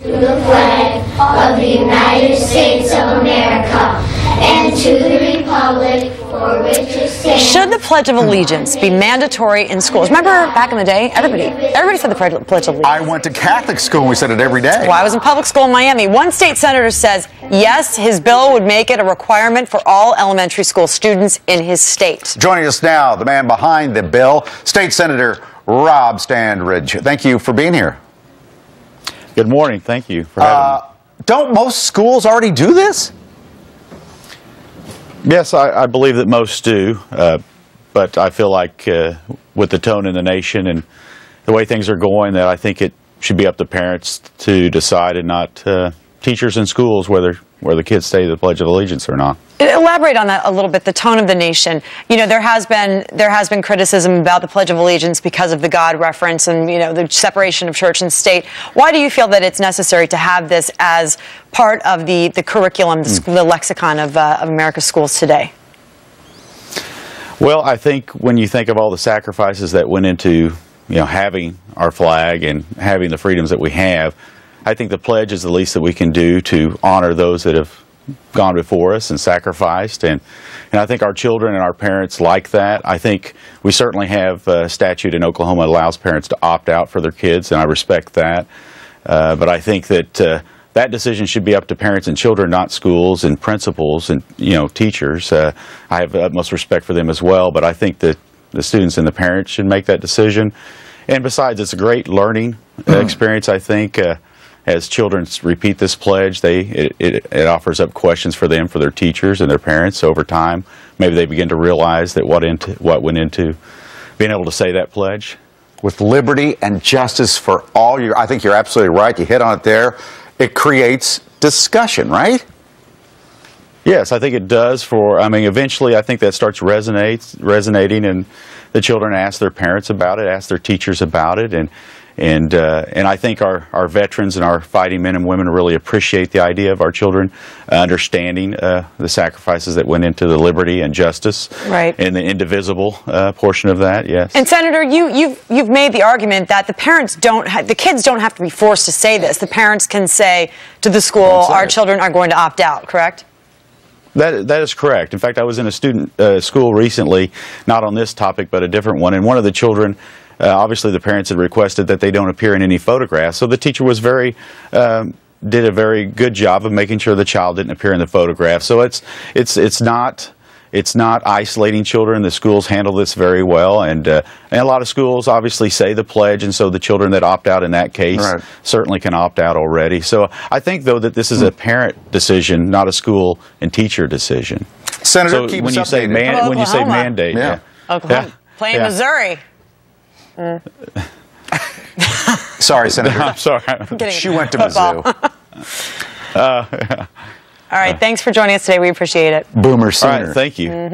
the flag of the United States of America and to the republic for which it stands. Should the Pledge of Allegiance be mandatory in schools? Remember back in the day, everybody, everybody said the Pledge of Allegiance. I went to Catholic school and we said it every day. Well, I was in public school in Miami. One state senator says yes, his bill would make it a requirement for all elementary school students in his state. Joining us now, the man behind the bill, State Senator Rob Standridge. Thank you for being here. Good morning. Thank you for having Uh, don't most schools already do this? Yes, I, I believe that most do, uh, but I feel like uh, with the tone in the nation and the way things are going, that I think it should be up to parents to decide and not uh, teachers in schools whether where the kids say the Pledge of Allegiance or not. Elaborate on that a little bit. The tone of the nation. You know, there has been there has been criticism about the Pledge of Allegiance because of the God reference and you know the separation of church and state. Why do you feel that it's necessary to have this as part of the the curriculum, the, the lexicon of, uh, of America's schools today? Well, I think when you think of all the sacrifices that went into, you know, having our flag and having the freedoms that we have, I think the pledge is the least that we can do to honor those that have gone before us and sacrificed. And, and I think our children and our parents like that. I think we certainly have a statute in Oklahoma that allows parents to opt out for their kids, and I respect that. Uh, but I think that uh, that decision should be up to parents and children, not schools and principals and you know teachers. Uh, I have utmost respect for them as well, but I think that the students and the parents should make that decision. And besides, it's a great learning uh, experience. I think uh, as children repeat this pledge, they it, it, it offers up questions for them, for their teachers and their parents over time. Maybe they begin to realize that what into what went into being able to say that pledge. With liberty and justice for all, you I think you're absolutely right. You hit on it there. It creates discussion, right? Yes, I think it does. For I mean, eventually, I think that starts resonates resonating, and the children ask their parents about it, ask their teachers about it, and and uh, and I think our, our veterans and our fighting men and women really appreciate the idea of our children understanding uh, the sacrifices that went into the liberty and justice, Right. and the indivisible uh, portion of that. Yes. And Senator, you, you've, you've made the argument that the parents don't, ha- the kids don't have to be forced to say this. The parents can say to the school, our it. children are going to opt out, correct? That that is correct. In fact, I was in a student uh, school recently, not on this topic, but a different one, and one of the children. Uh, obviously, the parents had requested that they don't appear in any photographs. So the teacher was very um, did a very good job of making sure the child didn't appear in the photograph. So it's it's it's not it's not isolating children. The schools handle this very well, and uh, and a lot of schools obviously say the pledge, and so the children that opt out in that case Right. certainly can opt out already. So I think though that this is a parent decision, not a school and teacher decision. Senator, So keep when us you say updated. man, Well, when you say mandate, Yeah. yeah. Oklahoma, Yeah. playing Yeah. Missouri. Uh. Sorry, Senator. I'm sorry. Kidding. She went to Football. Mizzou. All right, thanks for joining us today. We appreciate it. Boomer All sooner. right, thank you. Mm-hmm.